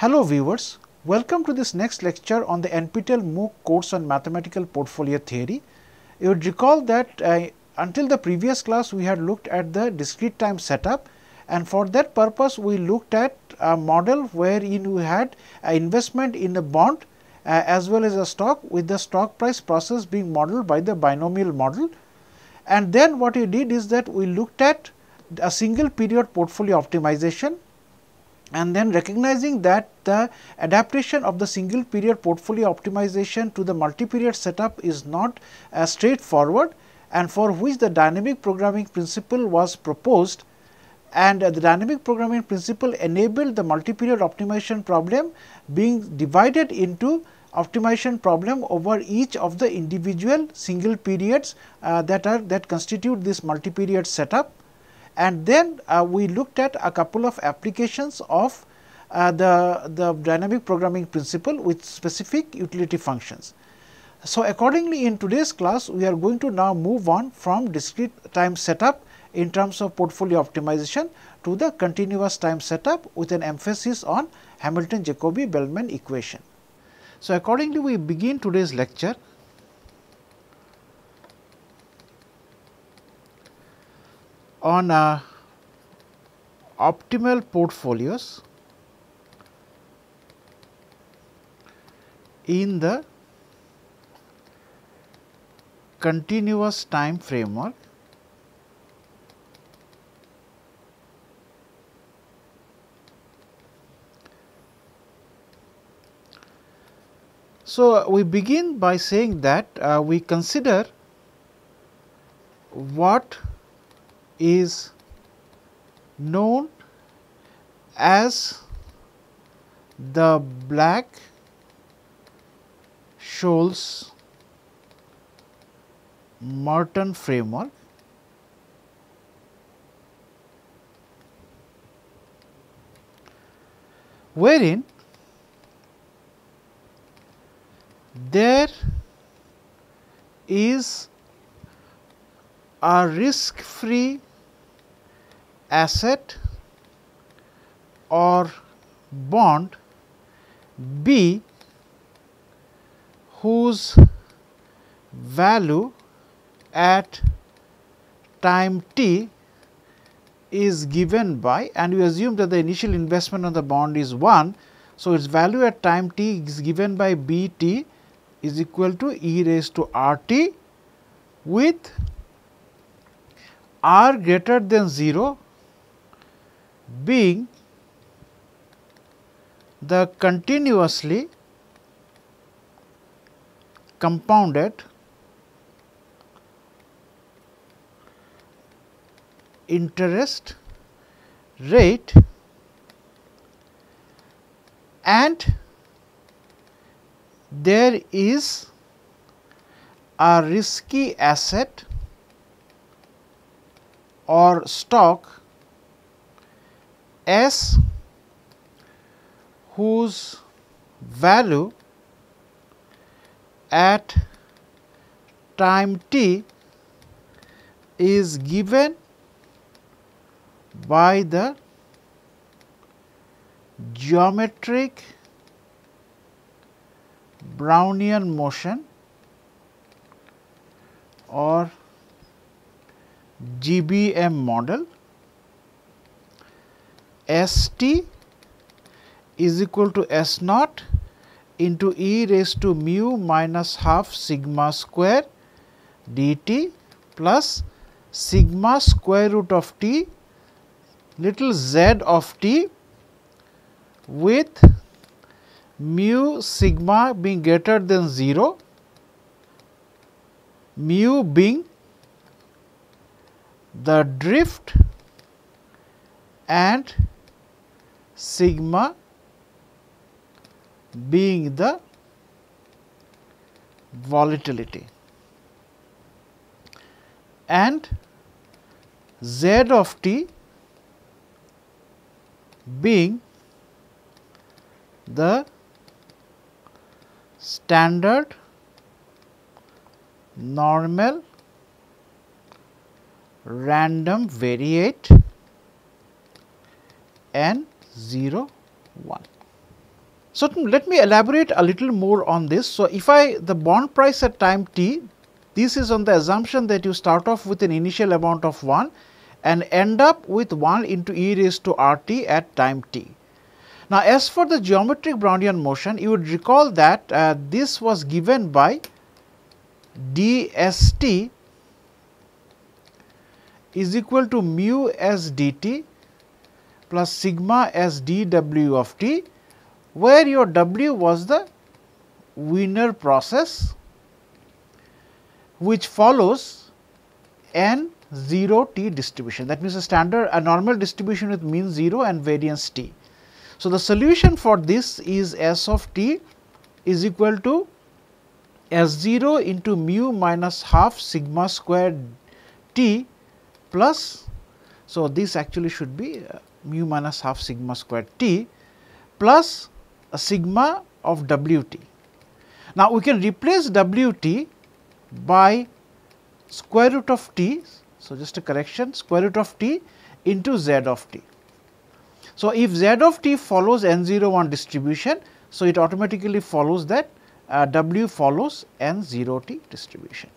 Hello viewers, welcome to this next lecture on the NPTEL MOOC course on mathematical portfolio theory. You would recall that uh, until the previous class we had looked at the discrete time setup and for that purpose we looked at a model wherein we had investment in a bond uh, as well as a stock with the stock price process being modeled by the binomial model. And then what we did is that we looked at a single period portfolio optimization and then recognizing that the adaptation of the single period portfolio optimization to the multi-period setup is not as straightforward and for which the dynamic programming principle was proposed and the dynamic programming principle enabled the multi-period optimization problem being divided into optimization problem over each of the individual single periods uh, that are that constitute this multi-period setup. And then uh, we looked at a couple of applications of uh, the, the dynamic programming principle with specific utility functions. So, accordingly in today's class we are going to now move on from discrete time setup in terms of portfolio optimization to the continuous time setup with an emphasis on Hamilton-Jacobi-Bellman equation. So, accordingly we begin today's lecture on uh, optimal portfolios in the continuous time framework So, we begin by saying that uh, we consider what is known as the Black Scholes Merton framework. Wherein there is a risk free asset or bond B whose value at time t is given by and we assume that the initial investment on the bond is 1. So, its value at time t is given by B t is equal to e raised to r t with r greater than 0 being the continuously compounded interest rate and there is a risky asset or stock S whose value at time t is given by the geometric Brownian motion or GBM model S t is equal to S naught into e raised to mu minus half sigma square dt plus sigma square root of t little z of t with mu sigma being greater than 0, mu being the drift and sigma being the volatility. And z of t being the standard normal random variate n 0 1. So, let me elaborate a little more on this. So, if I the bond price at time t, this is on the assumption that you start off with an initial amount of 1 and end up with 1 into e raised to r t at time t. Now, as for the geometric Brownian motion, you would recall that uh, this was given by dst is equal to mu s dt plus sigma s dw of t, where your w was the Wiener process which follows n 0 t distribution. That means, a standard a normal distribution with mean 0 and variance t. So, the solution for this is S of t is equal to S 0 into mu minus half sigma square t plus. So, this actually should be uh, mu minus half sigma square t plus a sigma of w t. Now, we can replace w t by square root of t. So, just a correction square root of t into z of t. So, if z of t follows n 0 1 distribution, so it automatically follows that uh, w follows n 0 t distribution.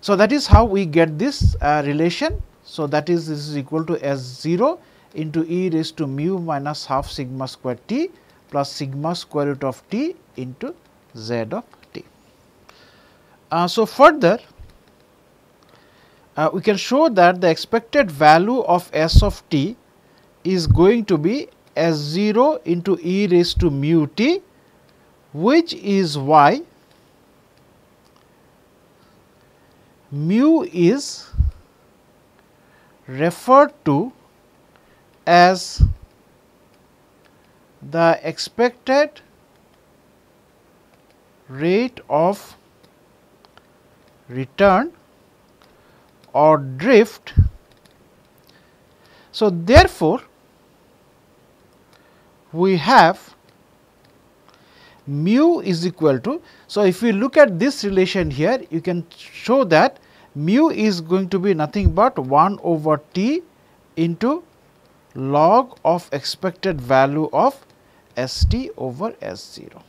So, that is how we get this uh, relation. So, that is this is equal to S 0 into e raised to mu minus half sigma square t plus sigma square root of t into z of t. Uh, so, further uh, we can show that the expected value of S of t is going to be S 0 into e raised to mu t which is why mu is referred to as the expected rate of return or drift. So, therefore, we have mu is equal to. So, if we look at this relation here you can show that mu is going to be nothing but 1 over t into log of expected value of S t over S 0.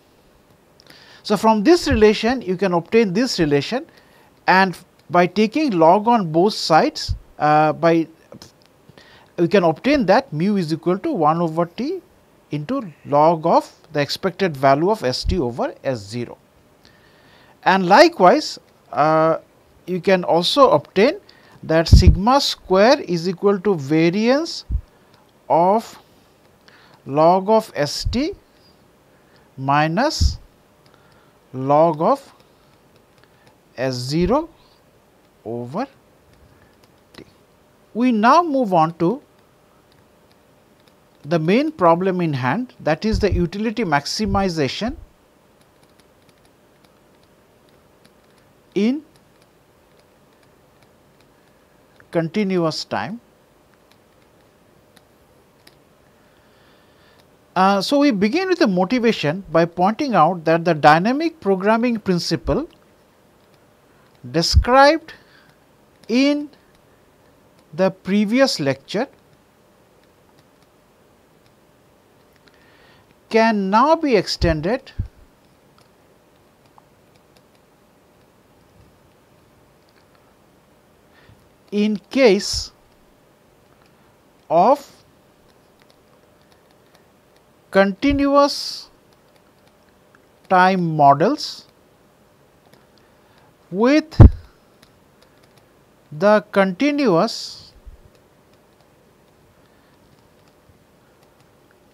So, from this relation you can obtain this relation and by taking log on both sides uh, by we can obtain that mu is equal to 1 over t into log of the expected value of S t over S 0. And likewise, uh, you can also obtain that sigma square is equal to variance of log of S t minus log of S 0 over t. We now move on to the main problem in hand that is the utility maximization in continuous time. Uh, so, we begin with the motivation by pointing out that the dynamic programming principle described in the previous lecture can now be extended in case of continuous time models with the continuous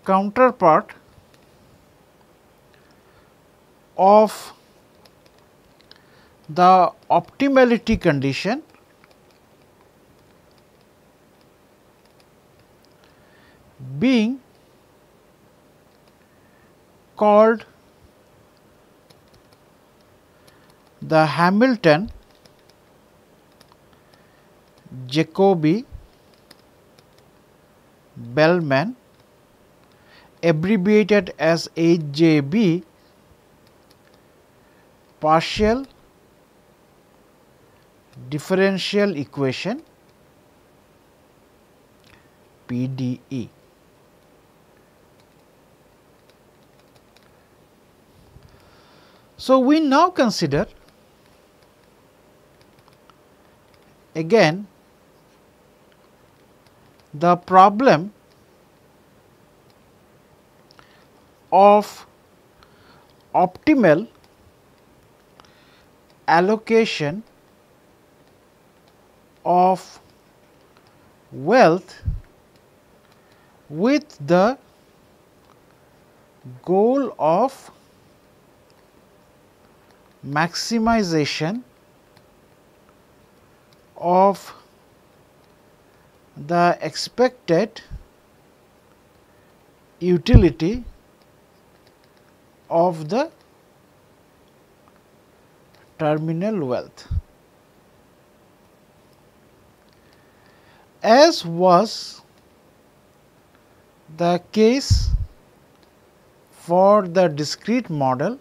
counterpart of the optimality condition being called the Hamilton Jacobi Bellman abbreviated as HJB partial differential equation PDE. So, we now consider again the problem of optimal allocation of wealth with the goal of maximization of the expected utility of the terminal wealth. As was the case for the discrete model,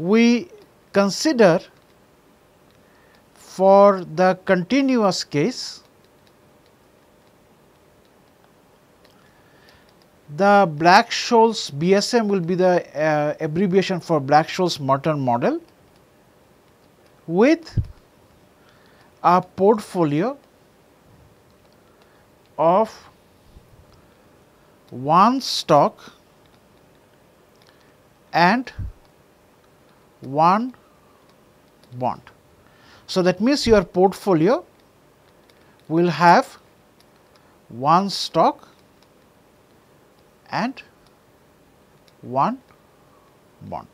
we consider for the continuous case the Black-Scholes BSM will be the uh, abbreviation for Black-Scholes-Merton model with a portfolio of one stock and one bond. So, that means your portfolio will have one stock and one bond.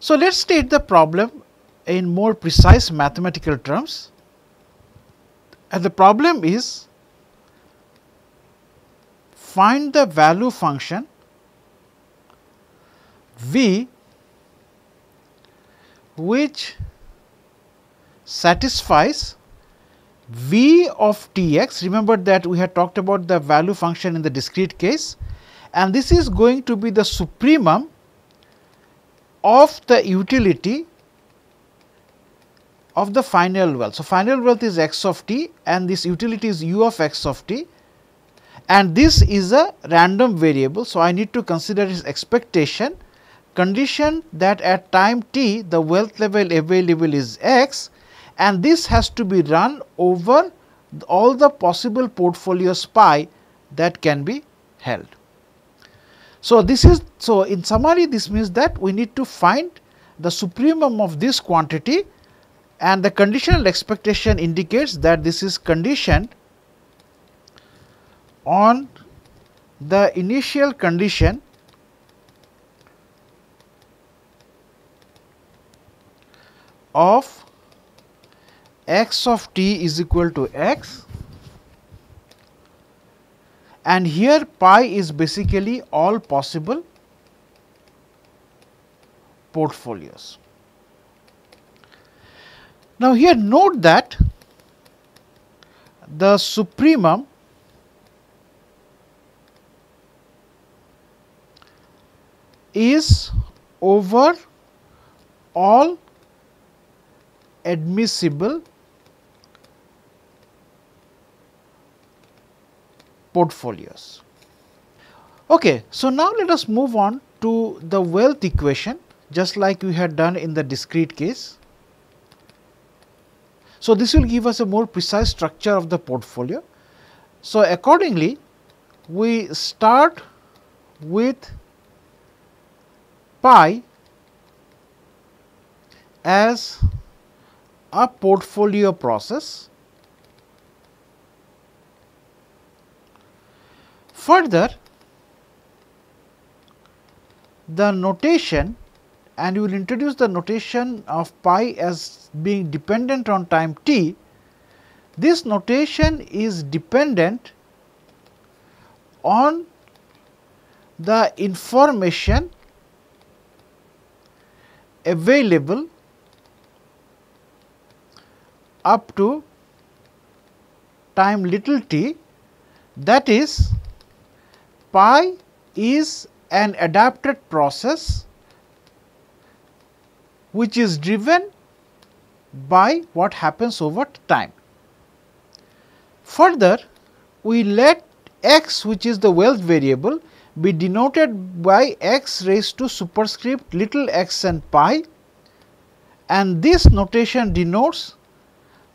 So, let us state the problem in more precise mathematical terms and the problem is find the value function v which satisfies v of t x. Remember that we had talked about the value function in the discrete case and this is going to be the supremum of the utility of the final wealth. So, final wealth is x of t and this utility is u of x of t and this is a random variable. So, I need to consider its expectation condition that at time t the wealth level available is x and this has to be run over all the possible portfolios pi that can be held. So, this is so in summary this means that we need to find the supremum of this quantity and the conditional expectation indicates that this is conditioned on the initial condition of x of t is equal to x and here pi is basically all possible portfolios. Now, here note that the supremum is over all admissible portfolios. Okay, so now let us move on to the wealth equation just like we had done in the discrete case. So, this will give us a more precise structure of the portfolio. So, accordingly we start with pi as a portfolio process Further, the notation and you will introduce the notation of pi as being dependent on time t. This notation is dependent on the information available up to time little t that is pi is an adapted process which is driven by what happens over time. Further, we let x which is the wealth variable be denoted by x raised to superscript little x and pi and this notation denotes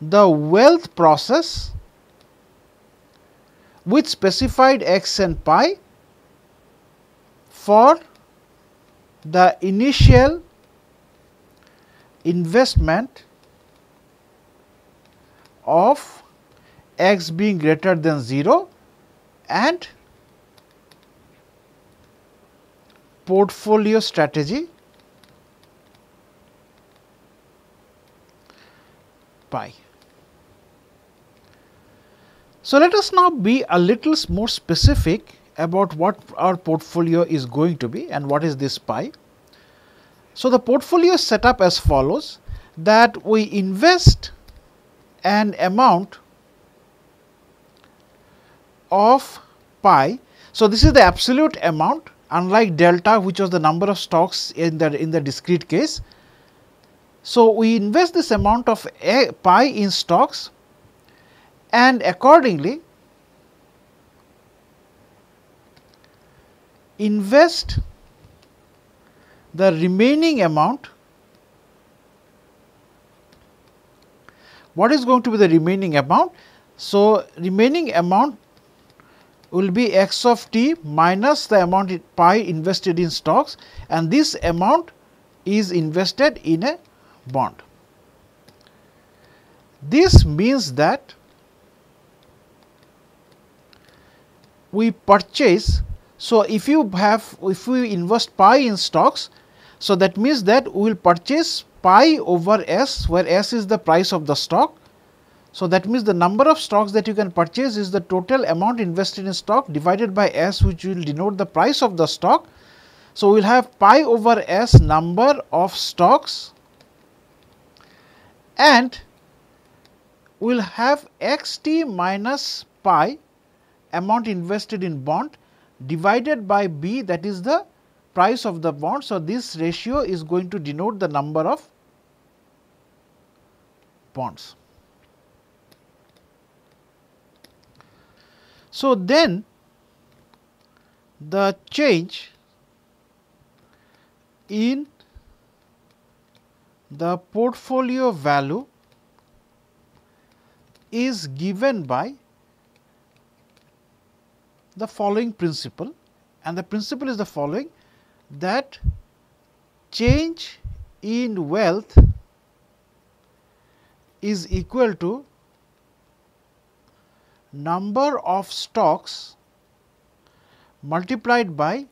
the wealth process with specified x and pi for the initial investment of x being greater than 0 and portfolio strategy pi. So, let us now be a little more specific about what our portfolio is going to be and what is this pi. So, the portfolio is set up as follows that we invest an amount of pi. So, this is the absolute amount unlike delta which was the number of stocks in the in the discrete case. So, we invest this amount of a, pi in stocks and accordingly invest the remaining amount. What is going to be the remaining amount? So remaining amount will be x of t minus the amount pi invested in stocks. And this amount is invested in a bond. This means that we purchase. So, if you have if we invest pi in stocks, so that means that we will purchase pi over s where s is the price of the stock so, that means the number of stocks that you can purchase is the total amount invested in stock divided by S which will denote the price of the stock. So, we will have pi over S number of stocks and we will have x t minus pi amount invested in bond divided by b that is the price of the bond. So, this ratio is going to denote the number of bonds. So, then the change in the portfolio value is given by the following principle and the principle is the following that change in wealth is equal to number of stocks multiplied by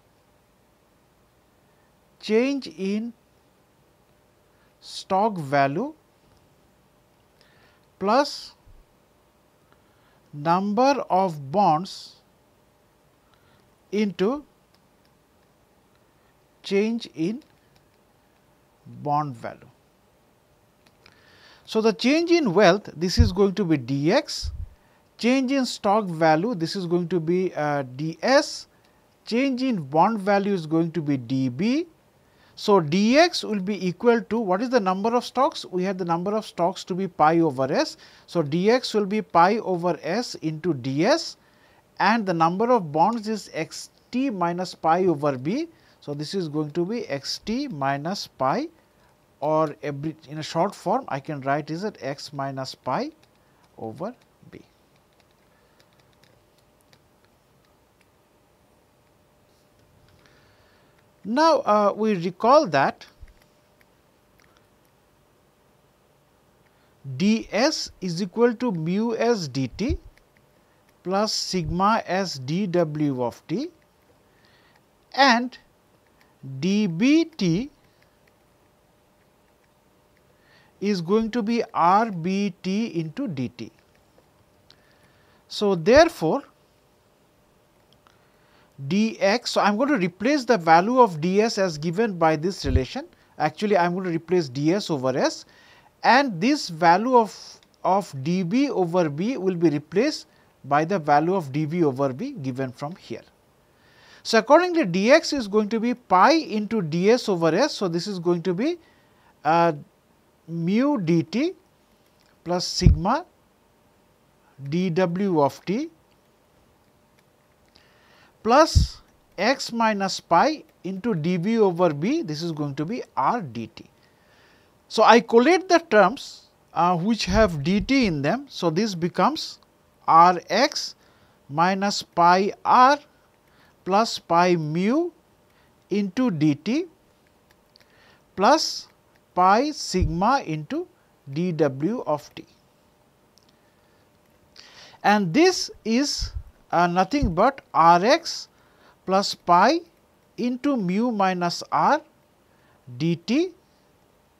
change in stock value plus number of bonds into change in bond value. So, the change in wealth this is going to be dx change in stock value this is going to be uh, ds, change in bond value is going to be db. So, dx will be equal to what is the number of stocks? We have the number of stocks to be pi over s. So, dx will be pi over s into ds and the number of bonds is x t minus pi over b. So, this is going to be x t minus pi or every in a short form I can write is it x minus pi over b. Now, uh, we recall that ds is equal to mu s dt plus sigma s dw of t and dbt is going to be rbt into dt. So, therefore, dx. So, I am going to replace the value of ds as given by this relation. Actually, I am going to replace ds over s and this value of, of db over b will be replaced by the value of dv over b given from here. So, accordingly dx is going to be pi into ds over s. So, this is going to be uh, mu dt plus sigma dw of t plus x minus pi into dv over b this is going to be r dt. So, I collate the terms uh, which have dt in them. So, this becomes r x minus pi r plus pi mu into dt plus pi sigma into dw of t. And this is uh, nothing but r x plus pi into mu minus r dt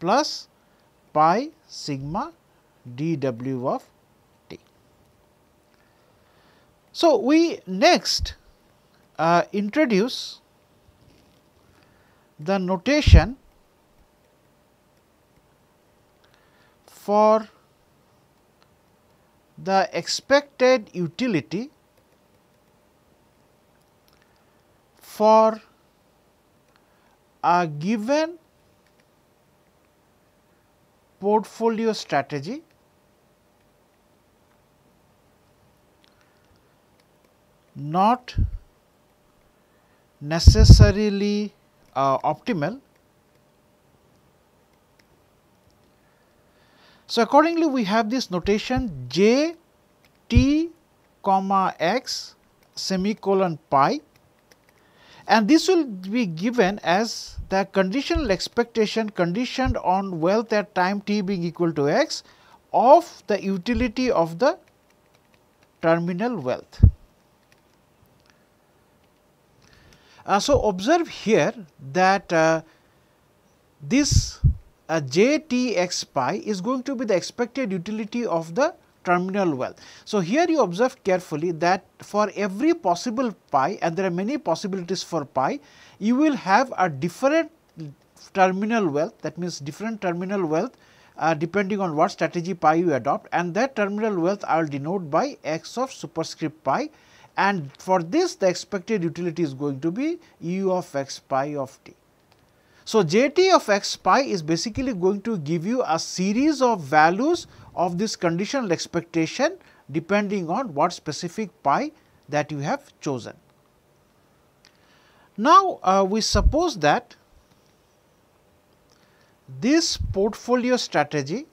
plus pi sigma dw of t. So, we next uh, introduce the notation for the expected utility for a given portfolio strategy not necessarily uh, optimal. So, accordingly we have this notation j t comma x semicolon pi and this will be given as the conditional expectation conditioned on wealth at time t being equal to x of the utility of the terminal wealth. Uh, so, observe here that uh, this uh, j t x pi is going to be the expected utility of the terminal wealth. So, here you observe carefully that for every possible pi and there are many possibilities for pi, you will have a different terminal wealth that means different terminal wealth uh, depending on what strategy pi you adopt and that terminal wealth I will denote by x of superscript pi and for this the expected utility is going to be u of x pi of t. So, j t of x pi is basically going to give you a series of values of this conditional expectation depending on what specific pi that you have chosen. Now, uh, we suppose that this portfolio strategy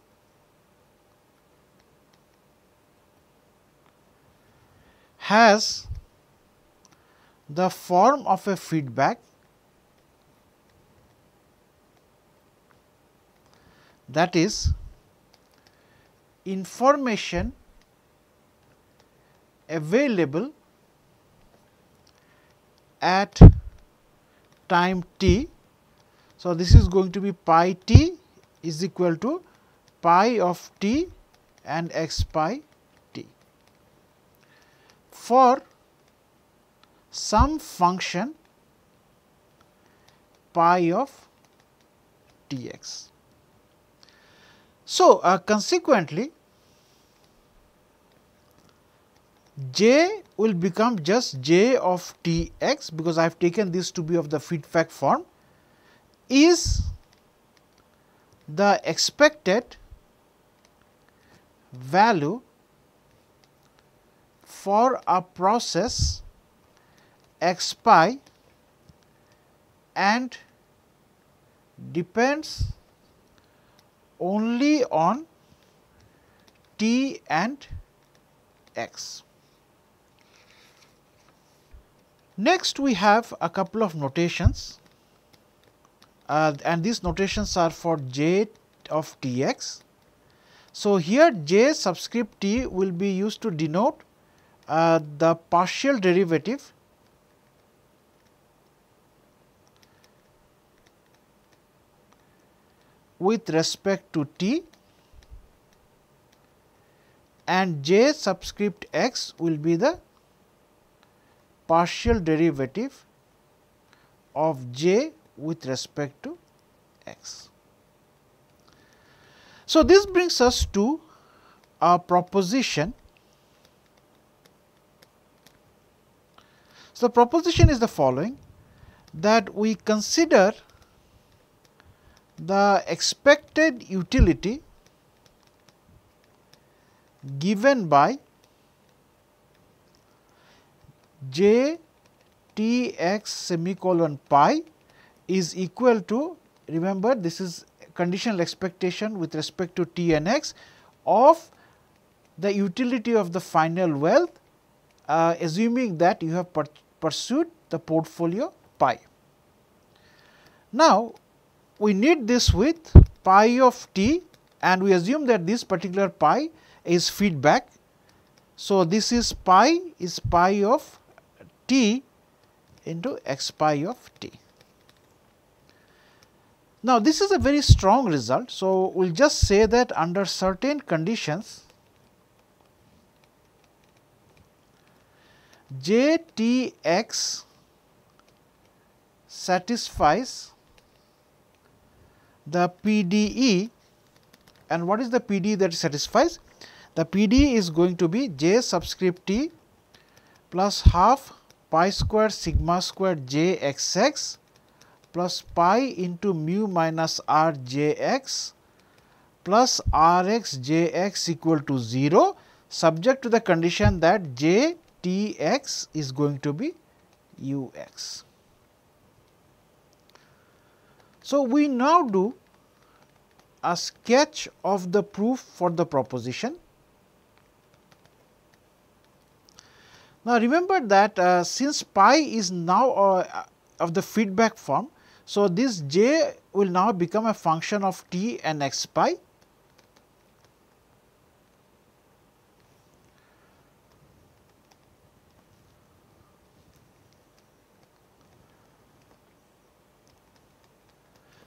has the form of a feedback that is information available at time t. So, this is going to be pi t is equal to pi of t and x pi for some function pi of t x. So, uh, consequently, j will become just j of t x because I have taken this to be of the feedback form is the expected value for a process x pi and depends only on t and x. Next we have a couple of notations uh, and these notations are for j of t x. So, here j subscript t will be used to denote uh, the partial derivative with respect to t and j subscript x will be the partial derivative of j with respect to x. So, this brings us to a proposition So, the proposition is the following that we consider the expected utility given by j T x semicolon pi is equal to remember this is conditional expectation with respect to T and x of the utility of the final wealth uh, assuming that you have pursued the portfolio pi. Now, we need this with pi of t and we assume that this particular pi is feedback. So, this is pi is pi of t into x pi of t. Now, this is a very strong result. So, we will just say that under certain conditions j t x satisfies the PDE and what is the PDE that satisfies? The PDE is going to be j subscript t plus half pi square sigma square j x x plus pi into mu minus r j x plus r x j x equal to 0 subject to the condition that j t x is going to be u x. So, we now do a sketch of the proof for the proposition. Now, remember that uh, since pi is now uh, of the feedback form, so this j will now become a function of t and x pi.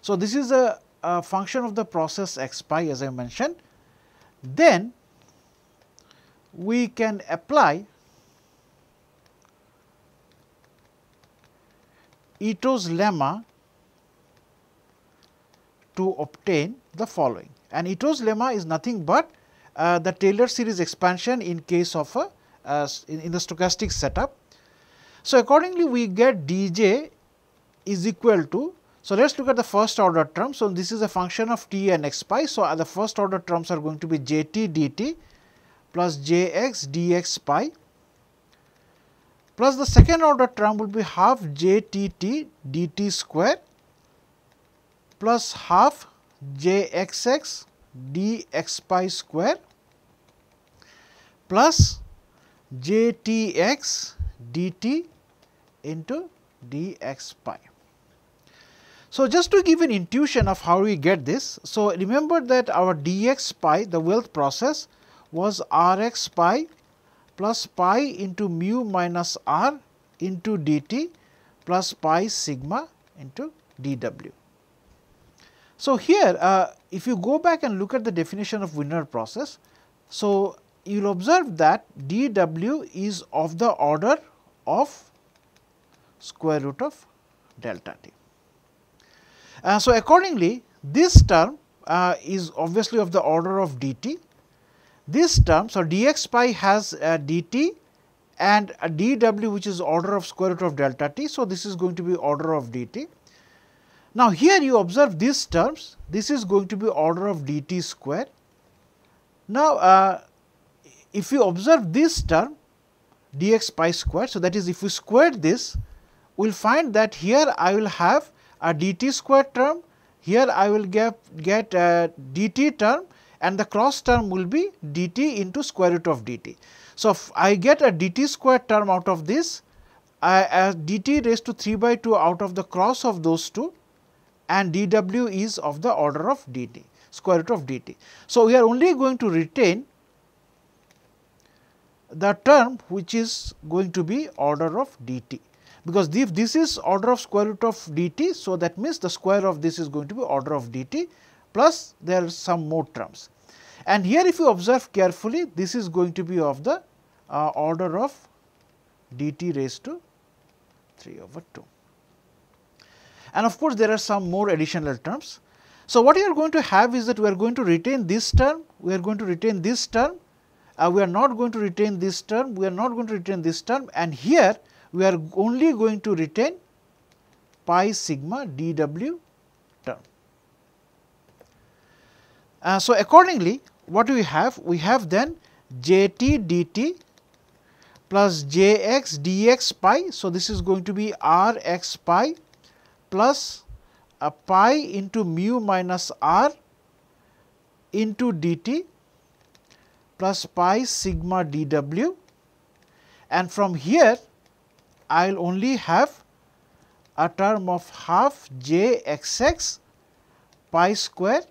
So, this is a, a function of the process x pi as I mentioned. Then we can apply Ito's lemma to obtain the following and Ito's lemma is nothing but uh, the Taylor series expansion in case of a uh, in, in, the stochastic setup. So, accordingly we get dj is equal to so, let us look at the first order term. So, this is a function of t and x pi. So, the first order terms are going to be j t dt plus j x dx pi plus the second order term will be half j t t dt square plus half j x x dx pi square plus j t x dt into dx pi. So, just to give an intuition of how we get this. So, remember that our dx pi the wealth process was rx pi plus pi into mu minus r into dt plus pi sigma into dw. So, here uh, if you go back and look at the definition of Wiener process, so you will observe that dw is of the order of square root of delta t. Uh, so, accordingly this term uh, is obviously of the order of dt. This term, so dx pi has uh, dt and dw which is order of square root of delta t. So, this is going to be order of dt. Now, here you observe these terms, this is going to be order of dt square. Now, uh, if you observe this term dx pi square, so that is if we square this, we will find that here I will have a dt square term, here I will get, get a dt term and the cross term will be dt into square root of dt. So, I get a dt square term out of this, I, dt raised to 3 by 2 out of the cross of those two and dw is of the order of dt, square root of dt. So, we are only going to retain the term which is going to be order of dt because if this is order of square root of dt. So, that means the square of this is going to be order of dt plus there are some more terms. And here if you observe carefully this is going to be of the uh, order of dt raised to 3 over 2. And of course, there are some more additional terms. So, what you are going to have is that we are going to retain this term, we are going to retain this term, uh, we are not going to retain this term, we are not going to retain this term and here we are only going to retain pi sigma dw term. Uh, so, accordingly what do we have? We have then jt dt plus j x d x pi. So, this is going to be r x pi plus a pi into mu minus r into dt plus pi sigma dw and from here I will only have a term of half j x x pi square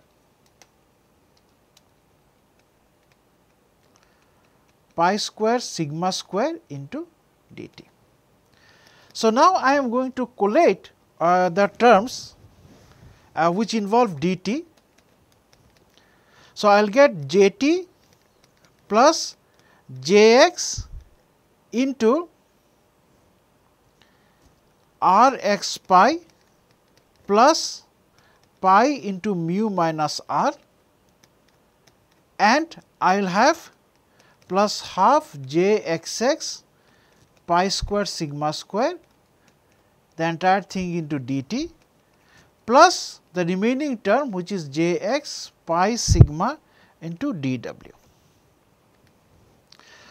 pi square sigma square into dt. So, now I am going to collate uh, the terms uh, which involve dt. So, I will get jt plus jx into r x pi plus pi into mu minus r and I will have plus half j x x pi square sigma square the entire thing into dt plus the remaining term which is j x pi sigma into dw.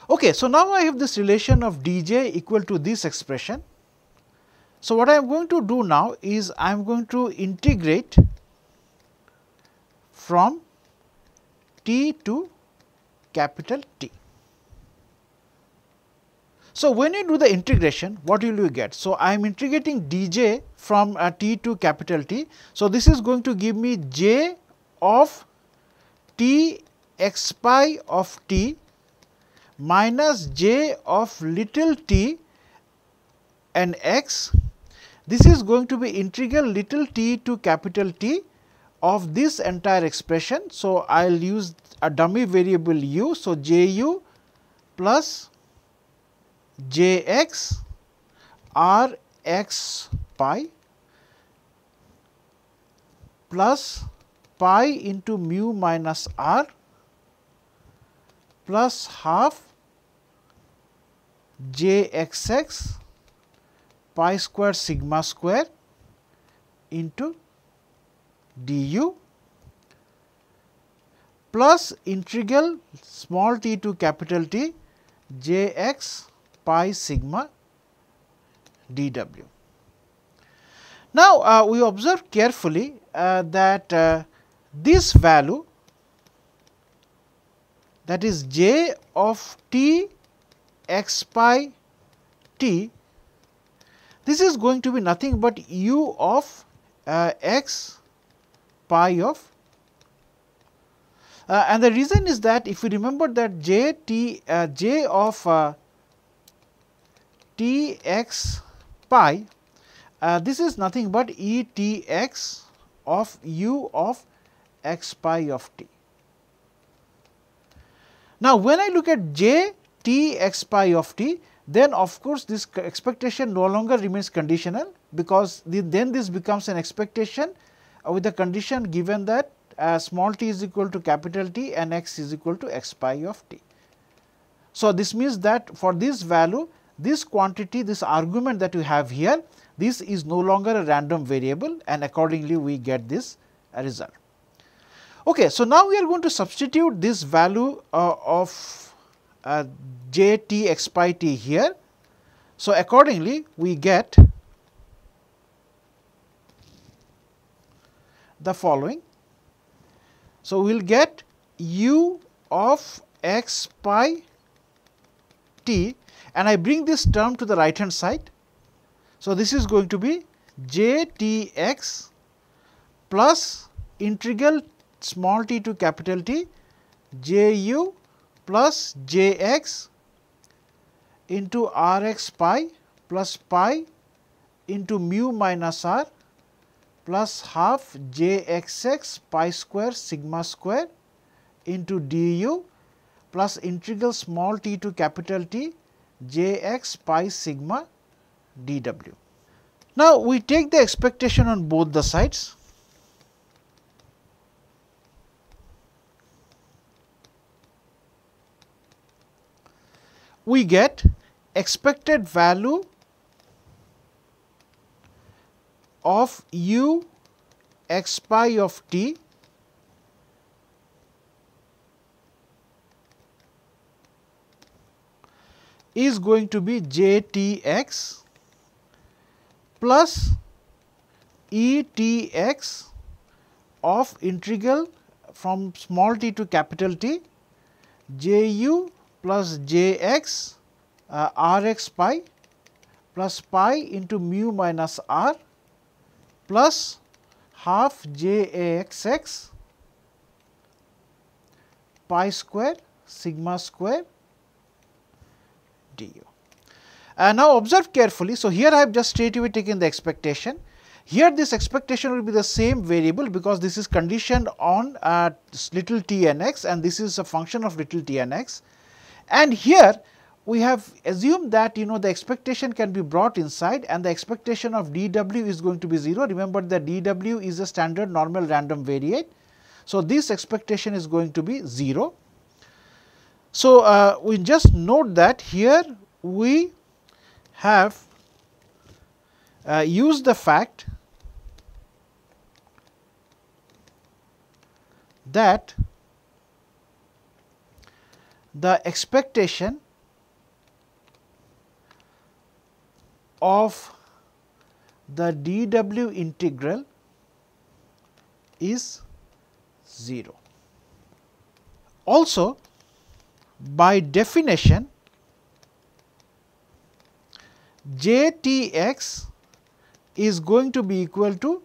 Okay, so, now I have this relation of dj equal to this expression. So, what I am going to do now is I am going to integrate from t to capital T. So, when you do the integration what will you get? So, I am integrating dj from uh, t to capital T. So, this is going to give me j of t x pi of t minus j of little t and x. This is going to be integral little t to capital T of this entire expression. So, I will use a dummy variable u. So, j u plus j x r x pi plus pi into mu minus r plus half j x x pi square sigma square into du plus integral small t to capital T j x pi sigma dw. Now, uh, we observe carefully uh, that uh, this value that is j of t x pi t this is going to be nothing but u of uh, x pi of uh, and the reason is that if you remember that j t uh, j of uh, t x pi uh, this is nothing but e t x of u of x pi of t. Now, when I look at j t x pi of t then of course, this expectation no longer remains conditional because the, then this becomes an expectation uh, with the condition given that uh, small t is equal to capital T and x is equal to x pi of t. So, this means that for this value this quantity this argument that you have here this is no longer a random variable and accordingly we get this uh, result. Okay, so now we are going to substitute this value uh, of uh, j t x pi t here. So, accordingly we get the following. So, we will get u of x pi t and I bring this term to the right hand side. So, this is going to be j t x plus integral small t to capital T j u plus j x into r x pi plus pi into mu minus r plus half j x x pi square sigma square into du plus integral small t to capital T j x pi sigma dw. Now, we take the expectation on both the sides. We get expected value of u x pi of t is going to be j t x plus e t x of integral from small t to capital T j u plus j x uh, r x pi plus pi into mu minus r plus half j a x x pi square sigma square du. And now, observe carefully. So, here I have just straight away taken the expectation. Here this expectation will be the same variable because this is conditioned on uh, little t n x and this is a function of little t n x. And here we have assumed that you know the expectation can be brought inside and the expectation of dw is going to be 0. Remember that dw is a standard normal random variate. So, this expectation is going to be 0. So, uh, we just note that here we have uh, used the fact that the expectation of the dw integral is 0. Also by definition j t x is going to be equal to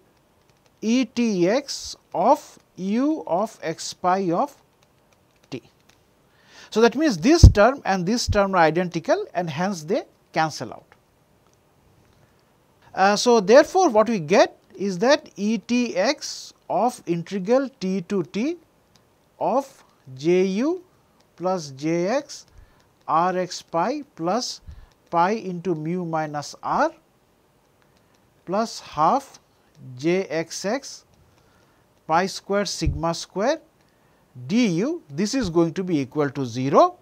E t x of u of x pi of. So, that means this term and this term are identical and hence they cancel out. Uh, so, therefore, what we get is that E t x of integral t to t of j u plus j x r x pi plus pi into mu minus r plus half j x x pi square sigma square du this is going to be equal to 0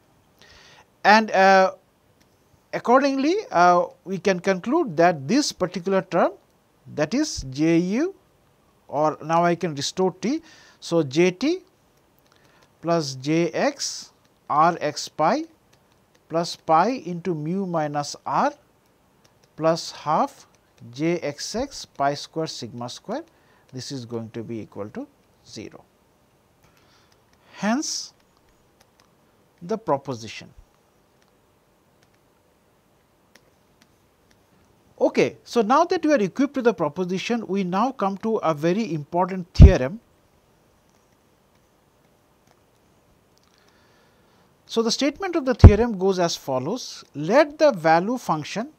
and uh, accordingly, uh, we can conclude that this particular term that is j u or now I can restore t. So, j t plus j x r x pi plus pi into mu minus r plus half j x x pi square sigma square this is going to be equal to 0. Hence, the proposition Okay. So, now that we are equipped with the proposition, we now come to a very important theorem. So, the statement of the theorem goes as follows, let the value function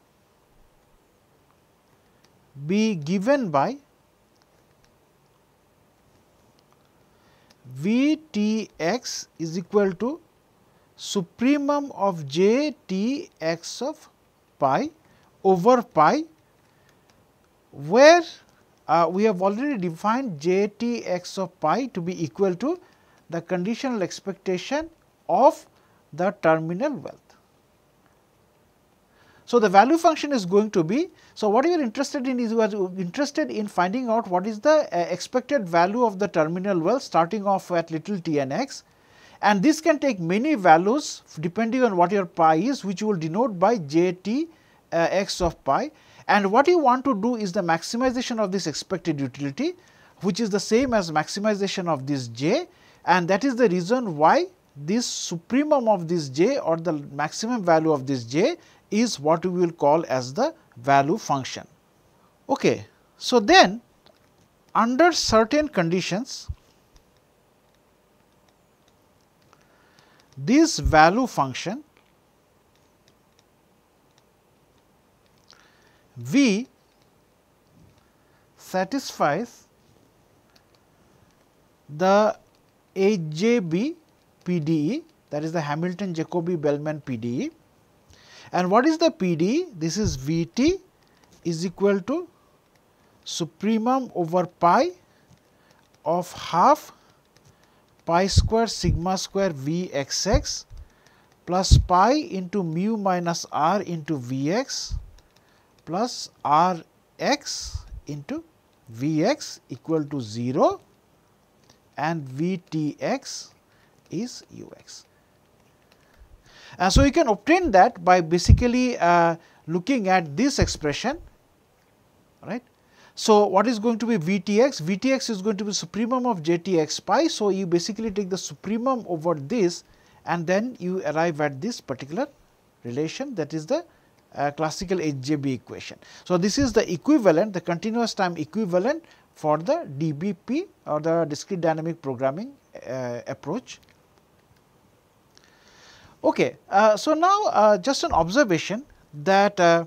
be given by V t x is equal to supremum of j t x of pi over pi where uh, we have already defined j t x of pi to be equal to the conditional expectation of the terminal wealth. So, the value function is going to be, so what you are interested in is you are interested in finding out what is the uh, expected value of the terminal wealth starting off at little t and x, and this can take many values depending on what your pi is which you will denote by j t uh, x of pi. And what you want to do is the maximization of this expected utility which is the same as maximization of this j. And that is the reason why this supremum of this j or the maximum value of this j is what we will call as the value function. Okay. So, then under certain conditions this value function V satisfies the HJB PDE that is the Hamilton Jacobi Bellman PDE. And what is the PD? This is Vt is equal to supremum over pi of half pi square sigma square Vxx plus pi into mu minus r into Vx plus R x into V x equal to 0 and V t x is u x. Uh, so, you can obtain that by basically uh, looking at this expression right. So, what is going to be Vtx? Vtx is going to be supremum of Jtx pi. So, you basically take the supremum over this and then you arrive at this particular relation that is the uh, classical HJB equation. So, this is the equivalent the continuous time equivalent for the DBP or the discrete dynamic programming uh, approach. Okay, uh, so now uh, just an observation that uh,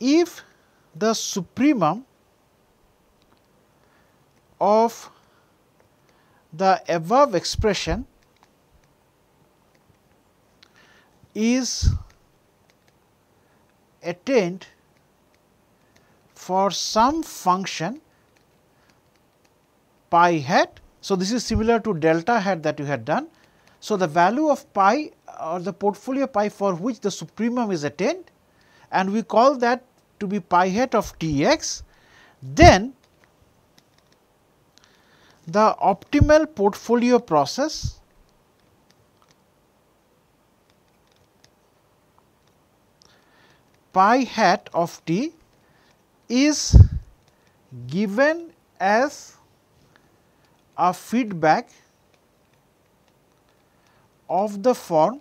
if the supremum of the above expression is attained for some function pi hat. So, this is similar to delta hat that you had done. So, the value of pi or the portfolio pi for which the supremum is attained and we call that to be pi hat of T x, then the optimal portfolio process pi hat of t is given as a feedback of the form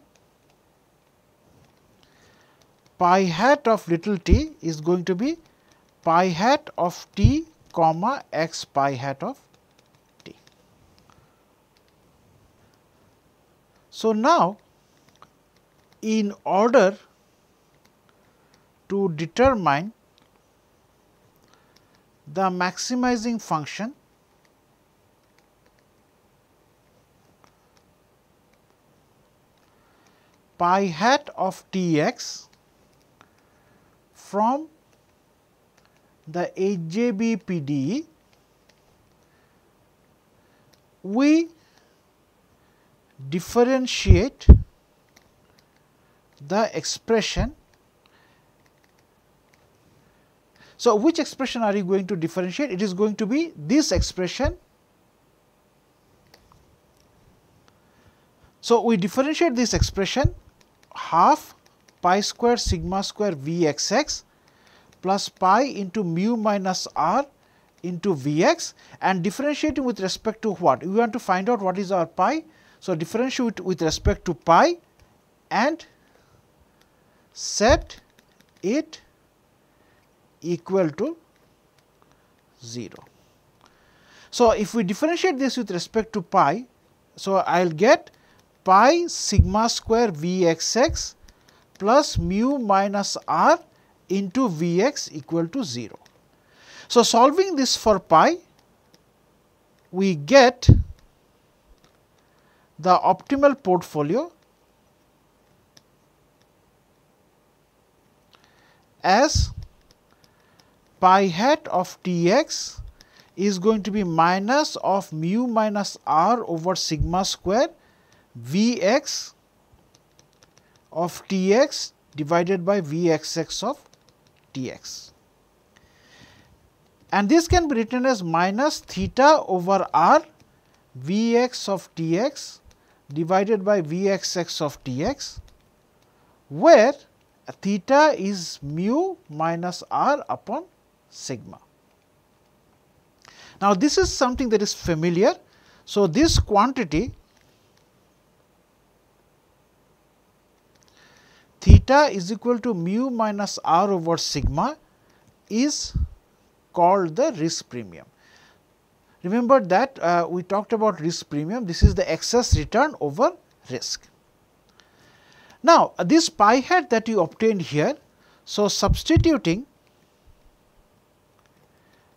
pi hat of little t is going to be pi hat of t comma x pi hat of t. So, now in order to determine the maximizing function pi hat of t x from the HJB PDE, we differentiate the expression. So, which expression are you going to differentiate? It is going to be this expression. So, we differentiate this expression half pi square sigma square Vxx plus pi into mu minus r into Vx and differentiating with respect to what? We want to find out what is our pi. So, differentiate with respect to pi and set it equal to 0. So, if we differentiate this with respect to pi, so I will get pi sigma square Vxx plus mu minus r into V x equal to 0. So, solving this for pi, we get the optimal portfolio as pi hat of T x is going to be minus of mu minus r over sigma square V x of T x divided by V x x of T x. And this can be written as minus theta over r Vx of T x divided by V x x of T x, where theta is mu minus r upon sigma. Now, this is something that is familiar. So, this quantity theta is equal to mu minus r over sigma is called the risk premium. Remember that uh, we talked about risk premium, this is the excess return over risk. Now, this pi hat that you obtained here, so substituting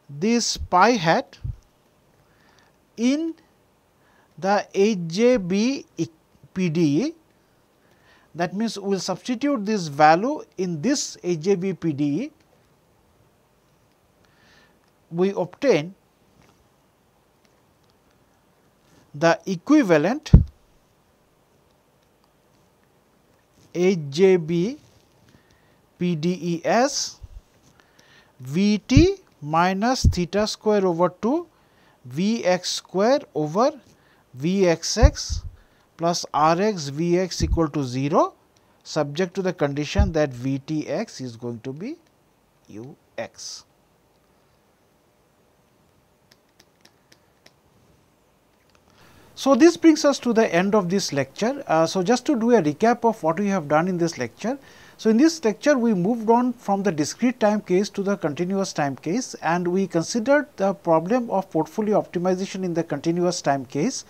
this pi hat in the HJB PDE that means, we will substitute this value in this HJB PDE, we obtain the equivalent HJB PDES Vt minus theta square over 2 Vx square over Vxx plus R x V x equal to 0 subject to the condition that V t x is going to be u x. So, this brings us to the end of this lecture. Uh, so, just to do a recap of what we have done in this lecture. So, in this lecture we moved on from the discrete time case to the continuous time case and we considered the problem of portfolio optimization in the continuous time case.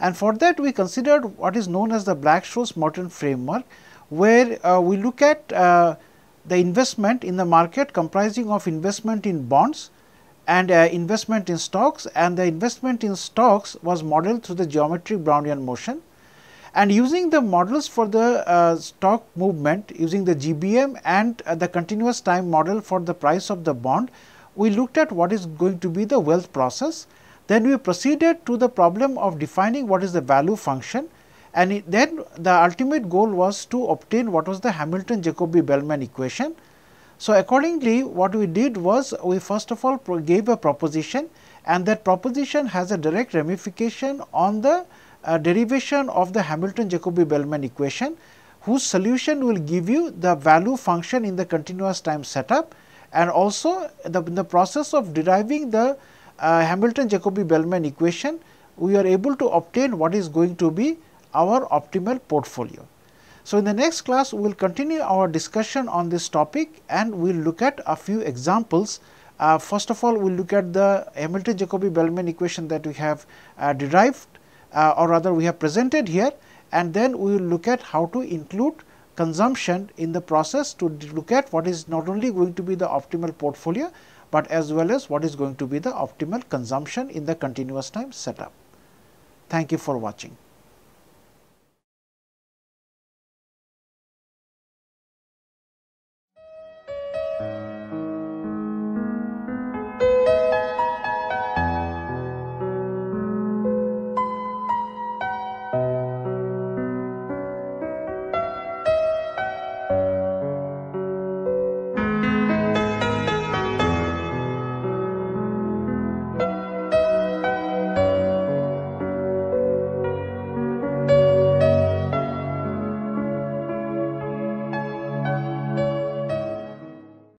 And for that we considered what is known as the Black-Scholes-Merton framework where uh, we look at uh, the investment in the market comprising of investment in bonds and uh, investment in stocks and the investment in stocks was modeled through the geometric Brownian motion. And using the models for the uh, stock movement using the GBM and uh, the continuous time model for the price of the bond, we looked at what is going to be the wealth process. Then we proceeded to the problem of defining what is the value function. And it, then the ultimate goal was to obtain what was the Hamilton Jacobi Bellman equation. So, accordingly what we did was we first of all gave a proposition. And that proposition has a direct ramification on the uh, derivation of the Hamilton Jacobi Bellman equation whose solution will give you the value function in the continuous time setup. And also the, in the process of deriving the uh, Hamilton Jacobi Bellman equation we are able to obtain what is going to be our optimal portfolio. So, in the next class we will continue our discussion on this topic and we will look at a few examples. Uh, first of all, we will look at the Hamilton Jacobi Bellman equation that we have uh, derived uh, or rather we have presented here and then we will look at how to include consumption in the process to look at what is not only going to be the optimal portfolio, but as well as what is going to be the optimal consumption in the continuous time setup. Thank you for watching.